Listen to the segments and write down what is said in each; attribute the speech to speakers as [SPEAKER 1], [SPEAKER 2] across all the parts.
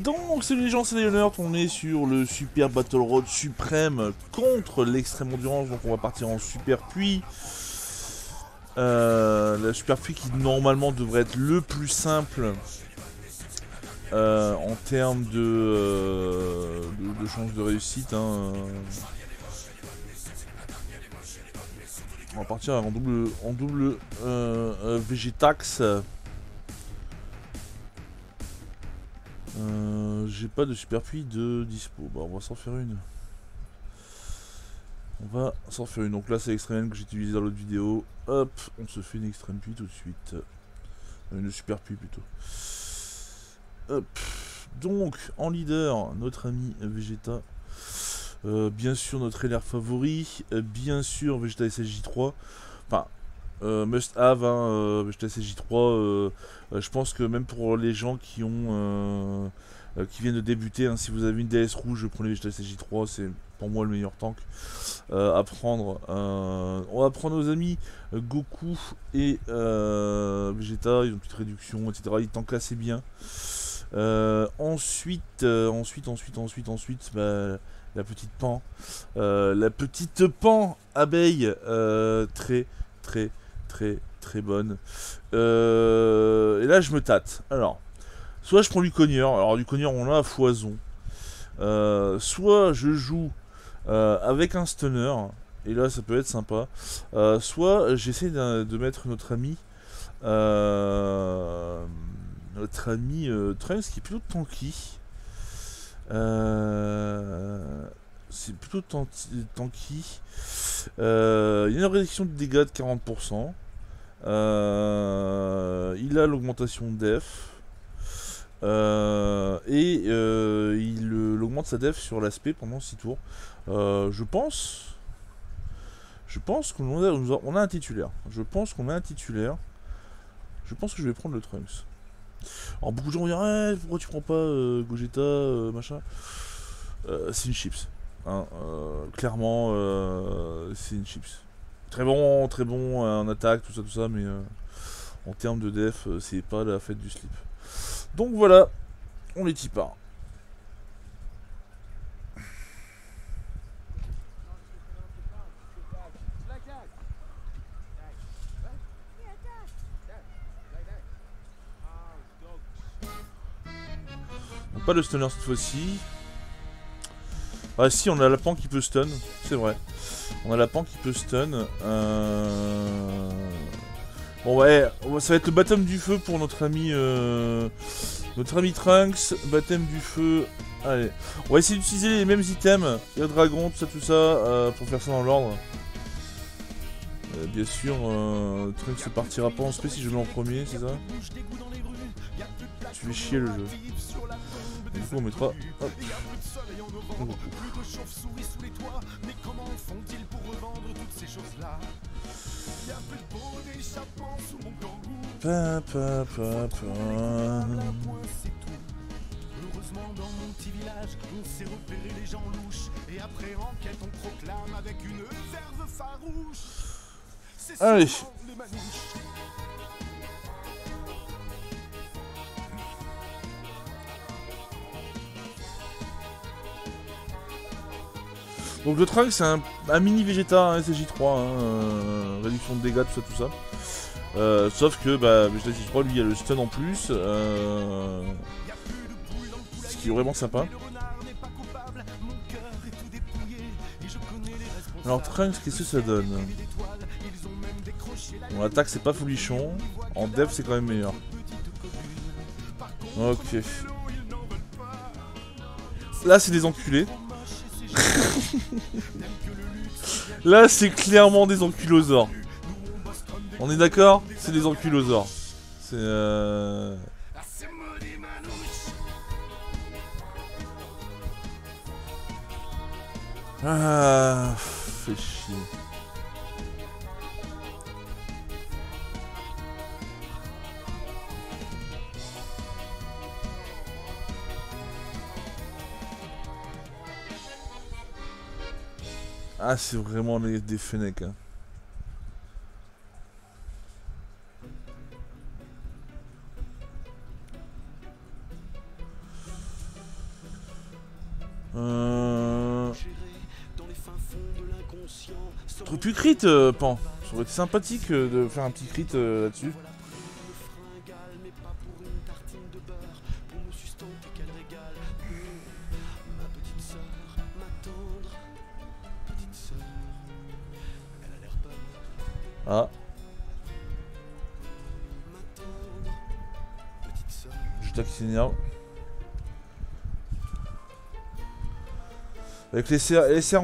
[SPEAKER 1] Donc, salut les gens, c'est Léonard, on est sur le Super Battle Road suprême contre l'extrême endurance, donc on va partir en Super Puits. Euh, la Super Puits qui normalement devrait être le plus simple euh, en termes de, euh, de, chances de réussite. Hein. On va partir en double, en double Végétax. Euh, j'ai pas de super puits de dispo. Bah, on va s'en faire une. On va s'en faire une. Donc là, c'est l'extrême que j'ai utilisé dans l'autre vidéo. Hop, on se fait une extrême puits tout de suite. Euh, une super puits plutôt. Hop. Donc, en leader, notre ami Vegeta. Euh, bien sûr, notre LR favori. bien sûr, Vegeta SSJ3. Enfin, must have, hein, euh, Vegeta SSJ3. Euh, je pense que même pour les gens qui ont qui viennent de débuter, hein, si vous avez une DS rouge, prenez Vegeta SSJ3, c'est pour moi le meilleur tank à prendre. on va prendre nos amis Goku et Vegeta, ils ont petite réduction, etc. Ils tankent assez bien. ensuite, ensuite, ensuite, ensuite, ensuite, bah, la petite pan. la petite pan abeille, très, très, très très bonne. Euh, et là, je me tâte. Alors, soit je prends du cogneur. Alors, du cogneur, on a à foison. Euh, soit je joue euh, avec un stunner. Et là, ça peut être sympa. soit j'essaie de, mettre notre ami. notre ami Trunks qui est plutôt tanky. C'est plutôt tanky. il y a une réduction de dégâts de 40%. Euh, il a l'augmentation def. Euh, et euh, il augmente sa def sur l'aspect pendant 6 tours. je pense. Je pense qu'on a, un titulaire. Je pense qu'on a un titulaire. Je pense que je vais prendre le Trunks. Alors beaucoup de gens vont dire pourquoi tu prends pas Gogeta machin? c'est une chips. Hein, clairement c'est une chips. Très bon, très bon euh, en attaque, tout ça, tout ça, mais euh, en termes de def, euh, c'est pas la fête du slip. Donc voilà, on les type pas. Pas de stunner cette fois-ci. Ah si, on a la pan qui peut stun, c'est vrai. On a la pan qui peut stun. Euh... Bon ouais, ça va être le baptême du feu pour notre ami euh... notre ami Trunks. Baptême du feu. Allez, on va essayer d'utiliser les mêmes items. A dragon, tout ça, tout ça, euh, pour faire ça dans l'ordre. Euh, bien sûr, Trunks ne partira pas en spé si je le mets en premier, c'est ça? Tu fais chier le jeu. Du coup, on mettra. Hop. Pa, pa, pa, pa. Heureusement, dans mon petit village, on s'est repéré les gens louches. Et après enquête, on proclame avec une verve farouche. Allez. Les manouches. Donc le Trunks c'est un, mini Vegeta, un SJ3, hein, euh, réduction de dégâts, tout ça, tout ça. Euh, sauf que bah, Vegeta SJ3 lui il a le stun en plus, euh, ce qui est vraiment sympa. Alors Trunks, qu'est-ce que ça donne? En attaque c'est pas folichon, en def c'est quand même meilleur. Ok. Là c'est des enculés. Là, c'est clairement des enculosors. On est d'accord? C'est des enculosors. C'est euh... Ah, fait chier. Ah, c'est vraiment des Fennec. Hein.
[SPEAKER 2] Euh... Trop plus crit, euh, Pan. Ça aurait été sympathique euh, de faire un petit crit euh, là-dessus. Avec les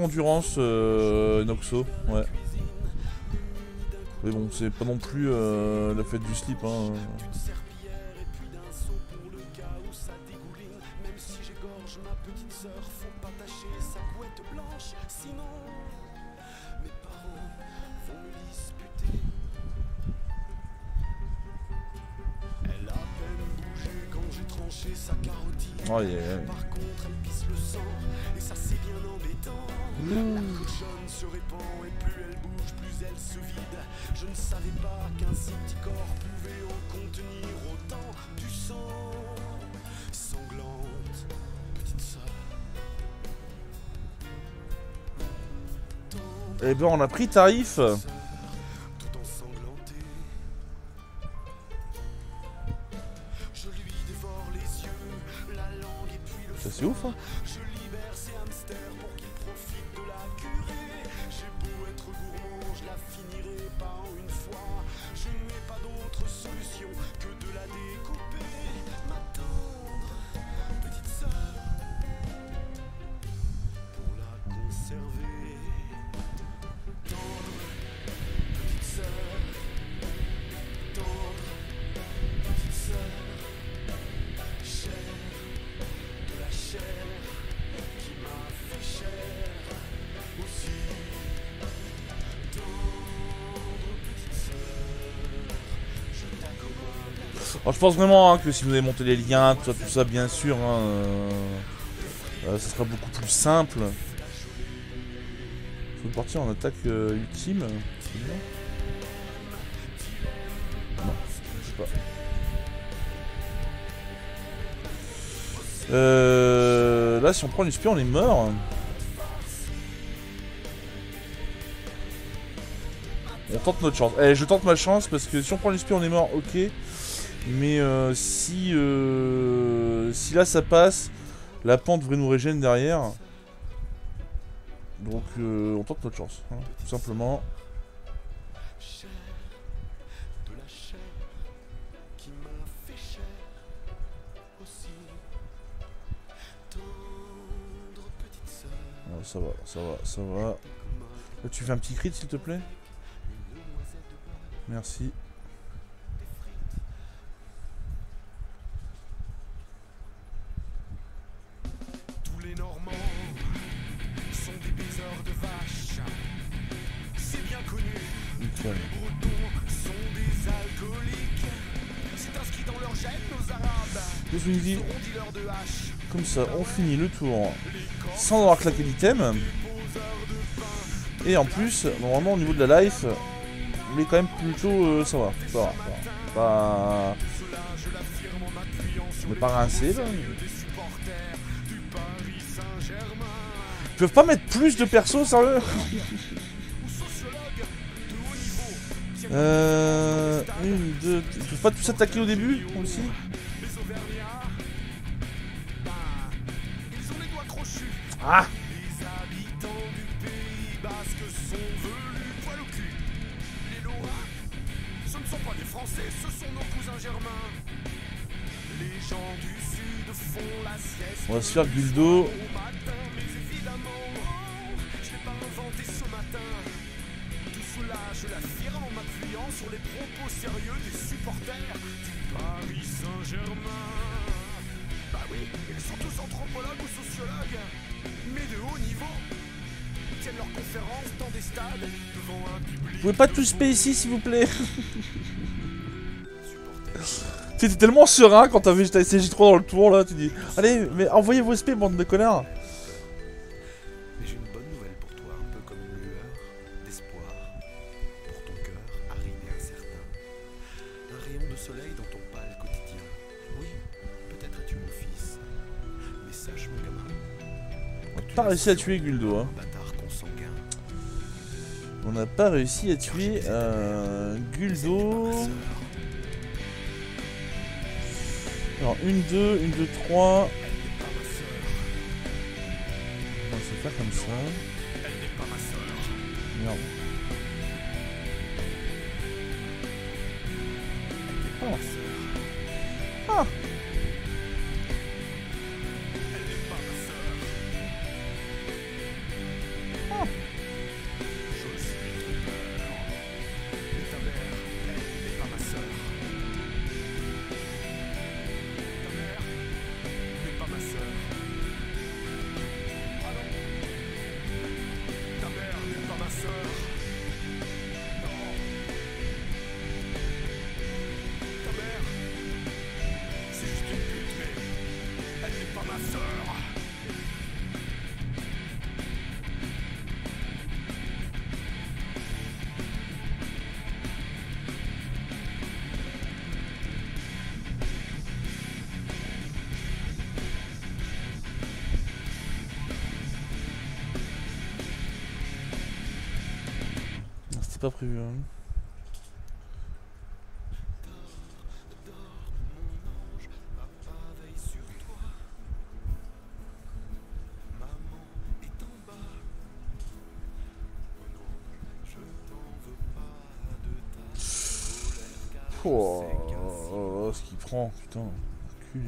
[SPEAKER 2] endurance, euh, Noxo, ouais. Mais bon, c'est pas non plus euh, la fête du slip, hein. Embêtant. La cochonne se répand, et plus elle bouge, plus elle se vide. Je ne savais pas qu'un si petit corps pouvait en contenir autant du sang. Sanglante, petite sœur. Eh ben, on a pris tarif. c'est ouf hein alors, je pense vraiment hein, que si vous avez monté les liens, tout ça, ça bien sûr, hein, euh, euh, ça sera beaucoup plus simple. Faut partir en attaque euh, ultime. Non, je sais pas. Euh, là, si on prend une on est mort. On tente notre chance. Eh, je tente ma chance parce que si on prend une on est mort, ok. Mais euh, si, euh, si là ça passe, la pente devrait nous régénérer derrière. Donc euh, on tente notre chance, hein, tout simplement. ça va, ça va, ça va. tu fais un petit crit s'il te plaît Merci. Ça, on finit le tour sans avoir claqué l'item. Et en plus, normalement au niveau de la life, mais quand même plutôt euh, ça va. Ça va, Pas... On est pas rincé là. Ils peuvent pas mettre plus de persos, sérieux Euh... Deux... Ils peuvent pas tous attaquer au début, aussi Les habitants du Pays Basque sont venus poil au cul. Les Lorrains, ce ne sont pas des Français, ce sont nos cousins germains. Les gens du Sud font la sieste. On va se faire Guldo. Mais évidemment, je l'ai pas inventé ce matin. Tout cela, je l'affirme en m'appuyant sur les propos sérieux des supporters du Paris Saint-Germain. Bah oui, ils sont tous anthropologues ou sociologues mais de haut niveau. Tiennent leurs conférences dans des stades devant un public. Vous pouvez pas tous payer ici, s'il vous plaît T'étais tellement serein quand t'avais SCJ3 dans le tour là, tu dis Allez, mais envoyez vos SP, bande de connards pas réussi à tuer Guldo. Hein. On n'a pas réussi à tuer euh, Guldo. Alors, une, deux, une, deux, trois. On va se faire comme ça. Merde. Pas prévu. Hein. Oh, ce qu'il prend, putain, culé.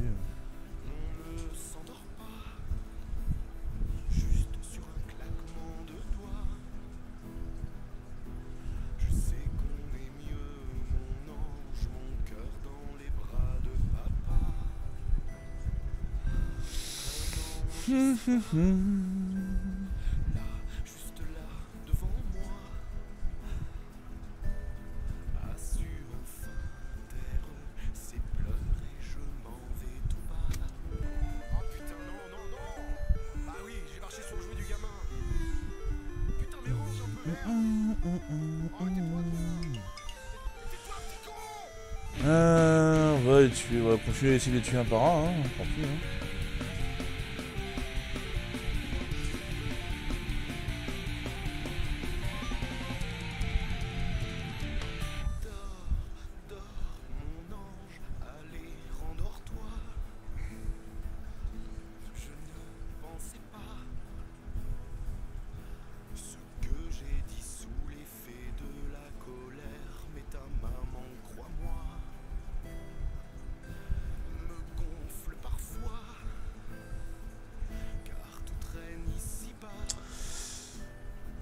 [SPEAKER 2] Euh, on va les tuer, on va continuer à essayer de tuer un par un, hein, tant pis. Hein.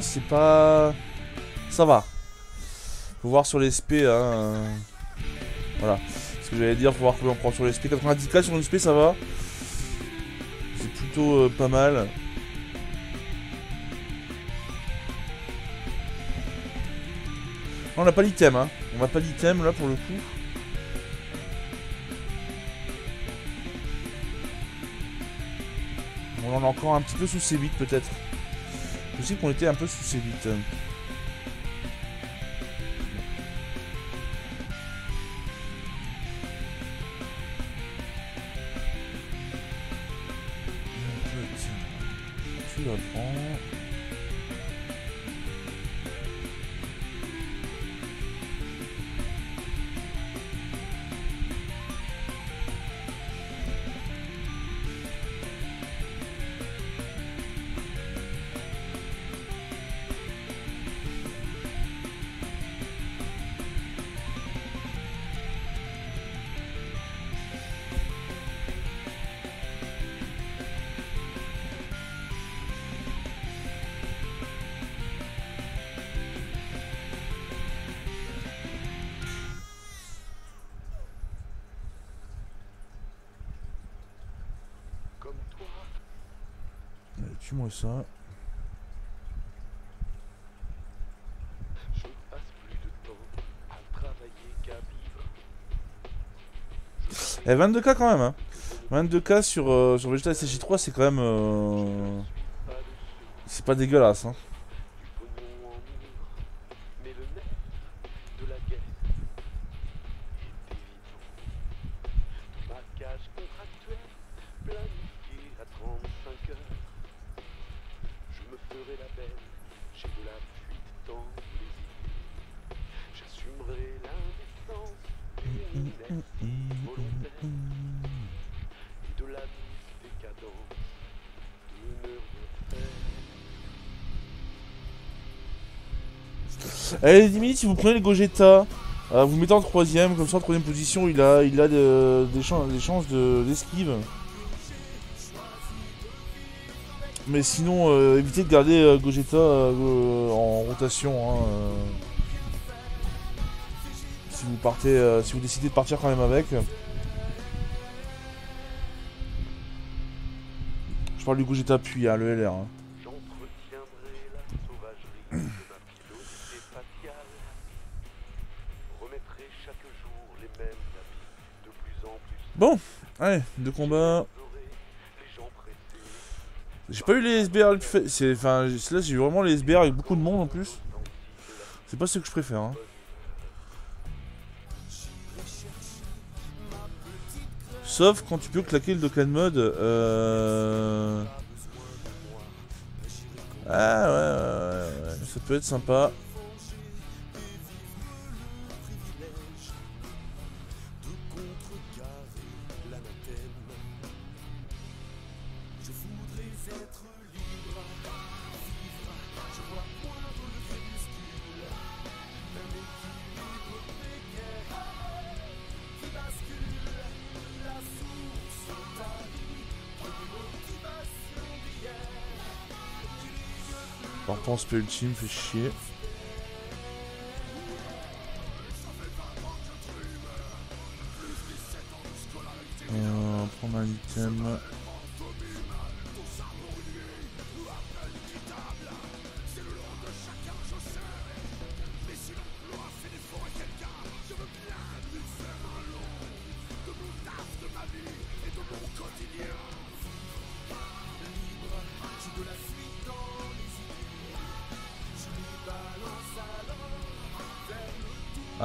[SPEAKER 2] c'est pas... Ça va. Faut voir sur l'SP, hein. Voilà. Ce que j'allais dire, faut voir combien on prend sur l'SP. 90k sur l'SP, ça va. C'est plutôt euh, pas mal. On n'a pas l'item, hein. On n'a pas l'item, là, pour le coup. on est encore un petit peu sous C8 peut-être. Sais qu'on était un peu sous C8. Tu Tue-moi ça.
[SPEAKER 1] Je passe plus de temps à travailler qu'à vivre.
[SPEAKER 2] Eh 22k quand même hein. 22k sur, euh, sur Vegeta SSJ3 c'est quand même... euh, C'est pas dégueulasse hein. Allez, limite, si vous prenez le Gogeta, euh, vous mettez en troisième, comme ça en troisième position, il a, il a de- des, chan- des chances de- d'esquive. Mais sinon, euh, évitez de garder euh, Gogeta en rotation. hein, si vous partez, si vous décidez de partir quand même avec. Je parle du Gogeta puis le LR. hein. Bon, allez, deux combats. J'ai pas eu les SBR, le c'est, enfin, là j'ai eu vraiment les SBR avec beaucoup de monde en plus. C'est pas ce que je préfère. Hein. Sauf quand tu peux claquer le Dokkan Mode. Euh... Ah ouais, ouais, ouais, ça peut être sympa. Par contre, spell ultime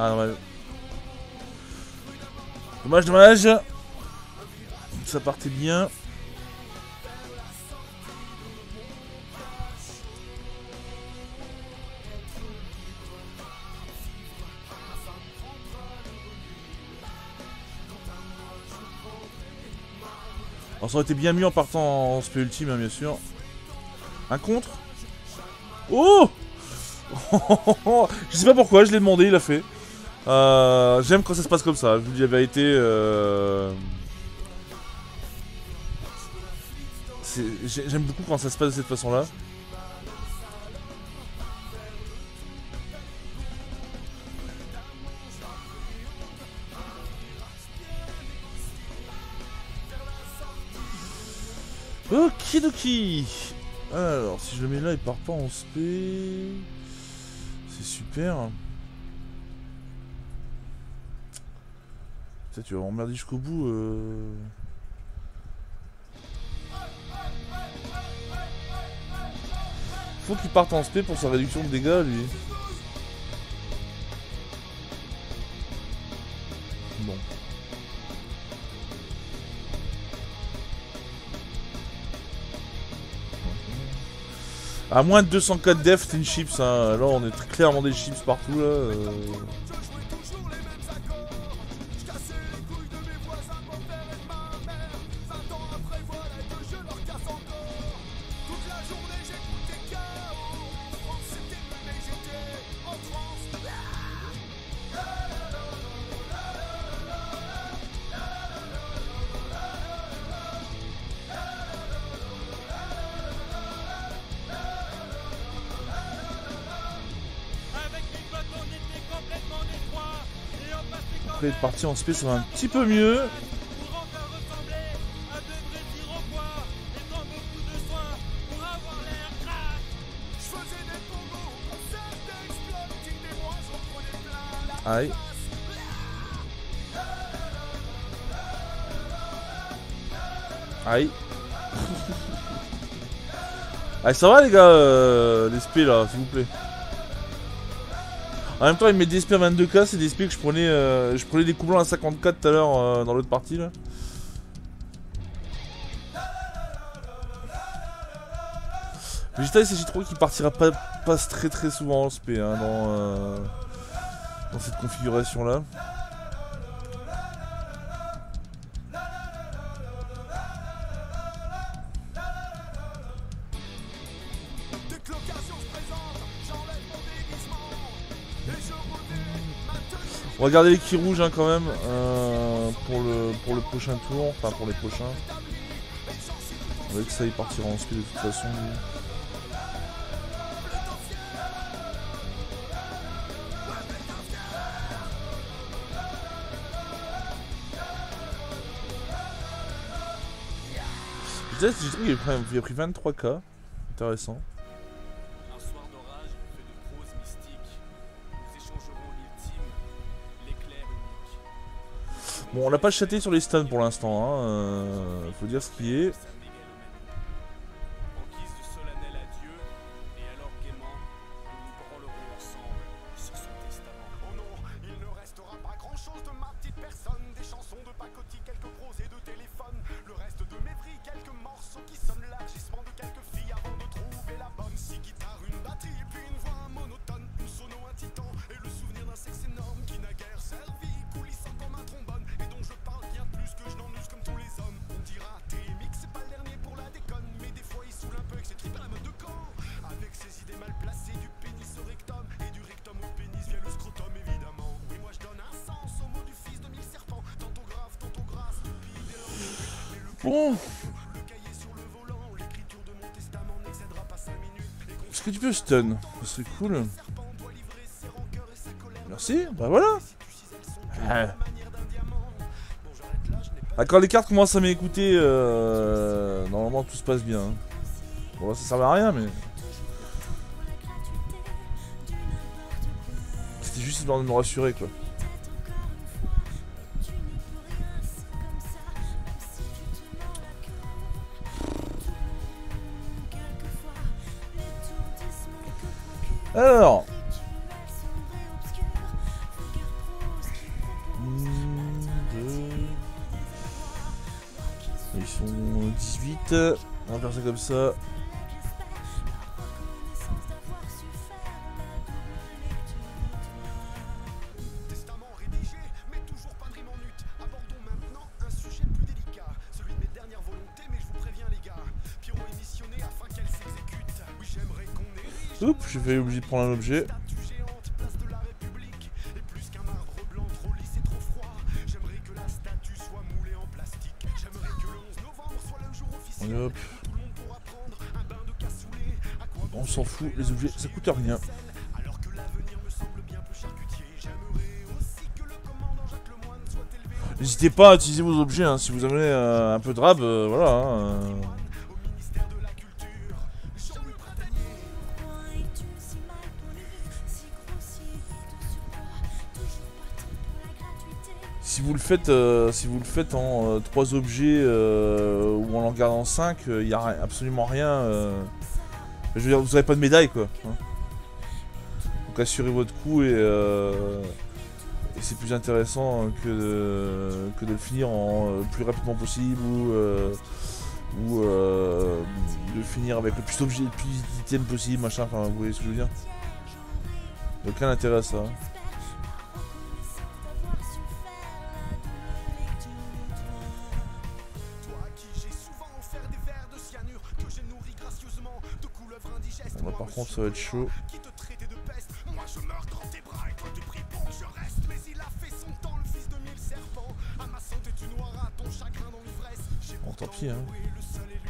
[SPEAKER 2] Ah, normal. Dommage, dommage. Ça partait bien. Alors ça aurait été bien mieux en partant en spé ultime, hein, bien sûr. Un contre? Oh Je sais pas pourquoi, je l'ai demandé, il a fait. Euh, J'aime quand ça se passe comme ça, je vous dis la vérité. euh, J'aime beaucoup quand ça se passe de cette façon-là. Okidoki Alors, si je le mets là, il part pas en spé. C'est super. Tu vas m'emmerder jusqu'au bout. euh. Faut qu'il parte en spé pour sa réduction de dégâts, lui. Bon. À moins de 204 def, c'est une chips. Hein. Là, on est clairement des chips partout. Là. euh. après être parti en SP, ça va un petit peu mieux. Aïe. Aïe. Aïe, ça va les gars, euh, les SP là, s'il vous plaît? En même temps, il met des SP à 22k, c'est des SP que je prenais, euh, je prenais des couplants à 54 tout à l'heure euh, dans l'autre partie là. Vegeta c'est trop qui partira pas, très très souvent en SP hein, euh, dans cette configuration là. On va garder les qui rouges hein, quand même euh, pour, le, pour le prochain tour, enfin pour les prochains. Avec ça il partira en SP de toute façon. j'ai trouvé qu'il a pris 23k. Intéressant. Bon, on n'a pas chaté sur les stuns pour l'instant, hein. euh, faut dire ce qui est.
[SPEAKER 1] qu'on
[SPEAKER 2] est-ce que tu peux stun? Ce serait cool. Merci, bah voilà. Ah.
[SPEAKER 1] Bon,
[SPEAKER 2] quand les cartes commencent à m'écouter, euh, normalement tout se passe bien. hein. Bon, ça servait à rien, mais. C'était juste histoire de me rassurer, quoi. Alors. Ils sont 18. On va faire ça comme ça.
[SPEAKER 1] L'avenir me semble bien peu charcutier, j'aimerais aussi que le commandant Jacques Lemoine soit élevé au
[SPEAKER 2] N'hésitez pas à utiliser vos objets, hein. si vous amenez euh, un peu de rab, euh, voilà. hein, euh. Si vous le faites, euh, si vous le faites en 3 objets euh, ou en en gardant 5, il n'y a absolument rien. euh. Je veux dire, vous n'avez pas de médaille quoi. Donc assurez votre coup et, euh, c'est plus intéressant que de, le finir en euh, plus rapidement possible ou, euh, euh, de finir avec le plus d'objets, plus d'items possible, machin. Enfin, vous voyez ce que je veux dire. Aucun intérêt à ça. hein.
[SPEAKER 1] Ton chagrin dans l'ivresse. J'ai
[SPEAKER 2] Bon, tant
[SPEAKER 1] pourtant
[SPEAKER 2] pis, hein.
[SPEAKER 1] juré le seul et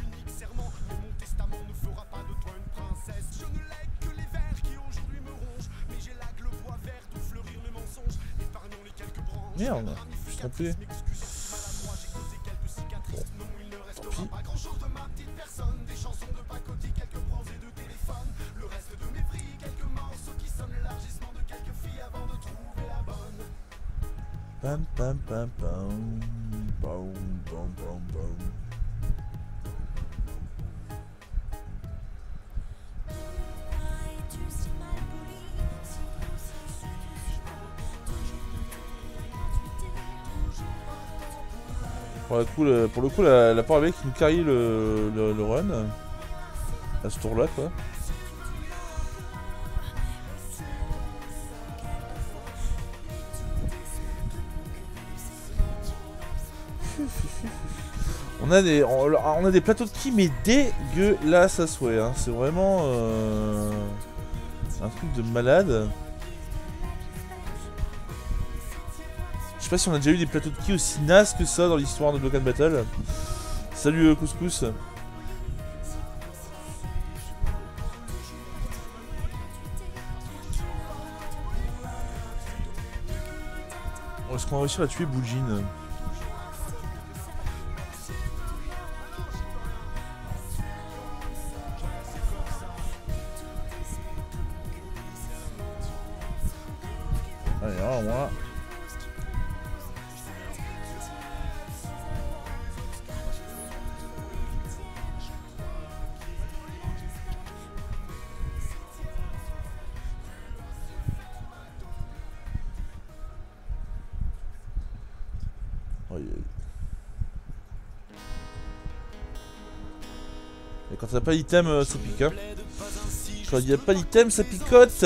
[SPEAKER 1] Pour le coup, le, pour le, la, la qui nous carry le, run. À ce tour-là, quoi. On a des, on, on a des plateaux de ki mais dégueulasses à souhait. Hein. C'est vraiment euh, un truc de malade. Sais pas si on a déjà eu des plateaux de ki aussi nazes que ça dans l'histoire de Block and Battle. Salut euh, Couscous. Est-ce qu'on va réussir à tuer Boujin pas d'item, euh, ça pique. Hein. Quand il y a pas d'item, ça picote.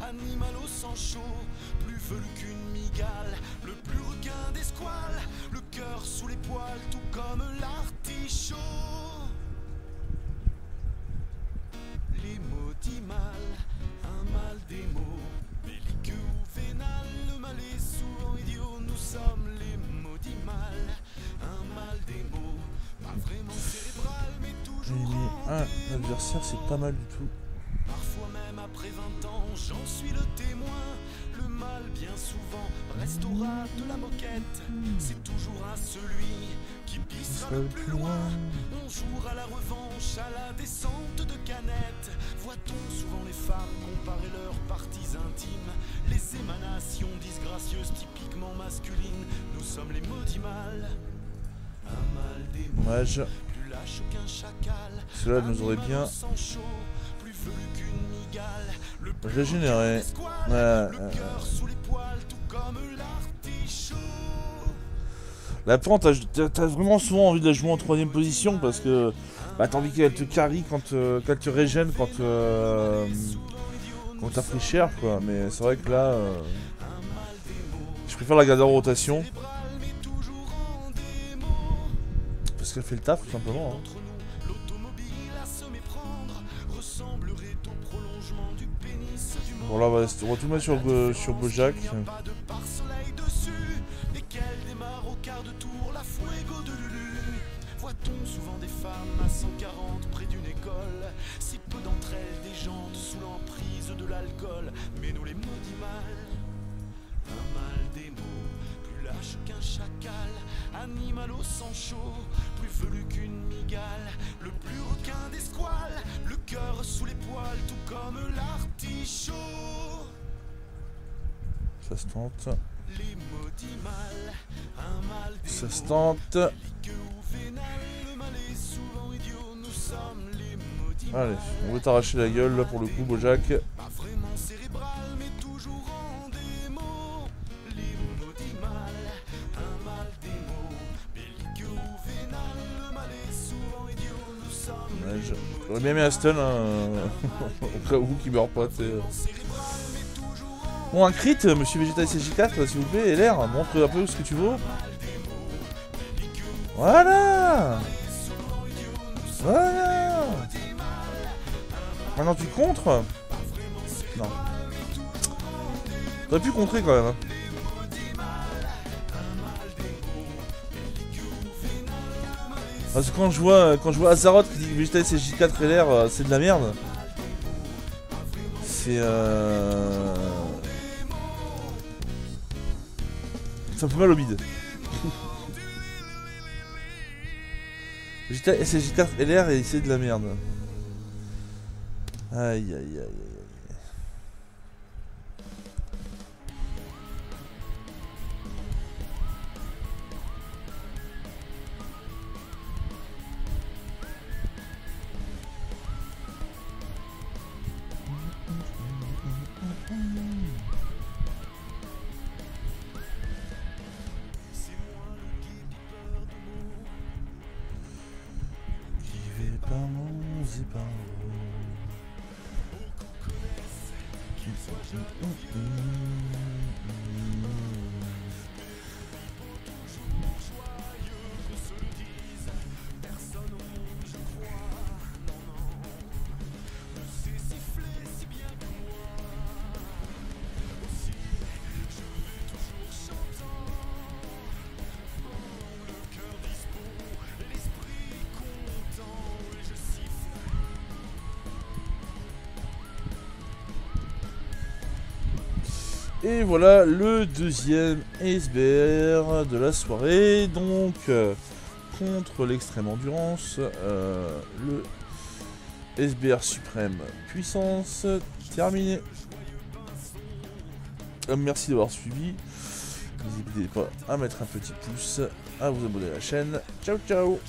[SPEAKER 2] Animal au sang chaud, plus velu qu'une migale, le plus requin des squales, le cœur sous les poils, tout comme l'artichaut. Les maudits mal, un mal des mots, belliqueux ou vénal, le mal est souvent idiot, nous sommes les maudits mal, un mal des mots, pas vraiment cérébral, mais toujours en
[SPEAKER 1] un adversaire, c'est pas mal du tout.
[SPEAKER 2] Parfois même après 20 ans, j'en suis le témoin. Le mal, bien souvent, restera de la moquette. C'est toujours à celui qui pissera le plus loin. On jouera la revanche à la descente de canettes. Voit-on souvent les femmes comparer leurs parties intimes? Les émanations disgracieuses typiquement masculines. Nous sommes les maudits mâles. Un mal des mots plus lâche qu'un chacal.
[SPEAKER 1] Cela nous aurait bien.
[SPEAKER 2] sang chaud,
[SPEAKER 1] Je l'ai généré. Ouais. La pente, t'as- vraiment souvent envie de la jouer en troisième position parce que bah, t'as envie qu'elle te carry quand, euh, qu'elle te régène quand, euh, quand t'as pris cher quoi. Mais c'est vrai que là, euh, je préfère la garder en rotation parce qu'elle fait le taf tout simplement. hein. Bon là, on va, on tout mettre sur, euh, sur Bojack.
[SPEAKER 2] Voit-on souvent des femmes à 140 près d'une école, si peu d'entre elles déjantent sous l'emprise de l'alcool, mais nous les maudits mal. Lâche qu'un chacal, animal au sang chaud, plus velu qu'une migale, le plus requin des squales, le cœur sous les poils, tout comme l'artichaut.
[SPEAKER 1] Ça se tente.
[SPEAKER 2] Les maudits mal, un mal des
[SPEAKER 1] Ça se tente.
[SPEAKER 2] liqueux ou vénal, le mal est souvent idiot, nous sommes les maudits
[SPEAKER 1] Allez, on veut t'arracher la gueule là pour le coup, Bojack.
[SPEAKER 2] Pas vraiment cérébral, mais toujours
[SPEAKER 1] J'aurais bien mis un stun hein, au cas où qu'il meurt pas. Bon, un crit, monsieur Vegeta SJ4, s'il vous plaît, LR, montre un peu ce que tu vaux. Voilà Voilà Maintenant tu contres? Non. T'aurais pu contrer quand même. hein.
[SPEAKER 2] Parce que quand je vois, quand je vois qui dit que Vegeta SSJ4 LR euh, c'est de la merde, c'est euh... Ça me fait mal au bide. Vegeta SSJ4 LR et c'est de la merde. Aïe aïe aïe vais par mon et par Et voilà le deuxième SBR de la soirée. Donc, euh, contre l'extrême endurance, euh, le SBR suprême puissance terminé. Euh, merci d'avoir suivi. N'hésitez pas à mettre un petit pouce, à vous abonner à la chaîne. Ciao ciao